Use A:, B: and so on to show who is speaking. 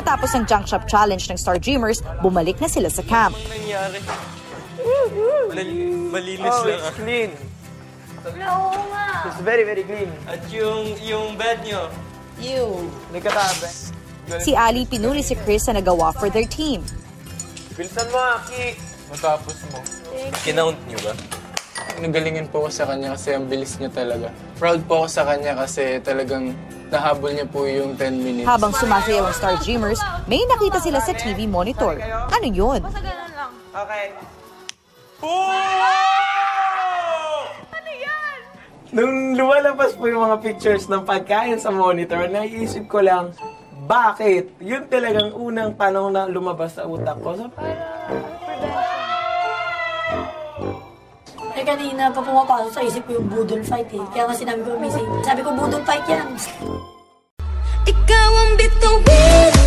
A: Matapos ang junk shop challenge ng Star Dreamers, bumalik na sila sa camp.
B: malinis
C: Oh,
B: lang.
C: it's
B: ah.
C: clean.
D: Oo nga.
C: It's very, very clean.
B: At yung, yung bed nyo,
D: You.
C: Nagkatabi.
A: Si Ali pinuli si Chris na nagawa for their team.
C: Bilisan mo, Aki.
E: Matapos mo.
B: kinount nyo ba?
E: Nagalingin po ako sa kanya kasi ang bilis niya talaga. Proud po ako sa kanya kasi talagang nahabol niya po yung 10 minutes.
A: Habang sumasayaw ang Star Dreamers, may nakita sila sa TV monitor. Ano yun?
D: Basta ganun lang.
C: Okay.
D: Ano yan?
C: Nung lumalabas po yung mga pictures ng pagkain sa monitor, naiisip ko lang, bakit? Yun talagang unang tanong na lumabas sa utak ko. So,
F: Eh kanina pa pumapasok sa isip ko yung budol fight eh. Kaya nga sinabi ko, Missy, sabi ko budol fight yan.
G: Ikaw ang bituin